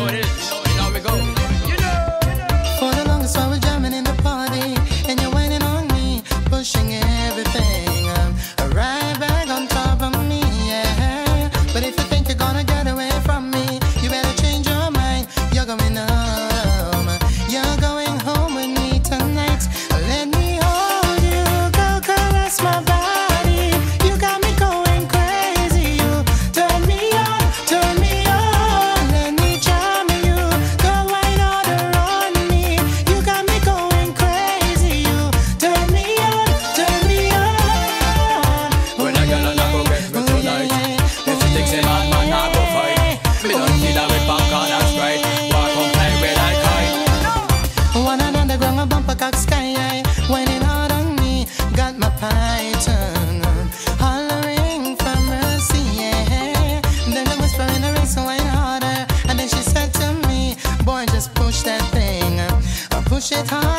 how it is. time.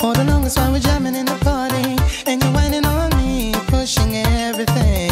For the longest while we're jamming in the party, and you're whining on me, pushing everything.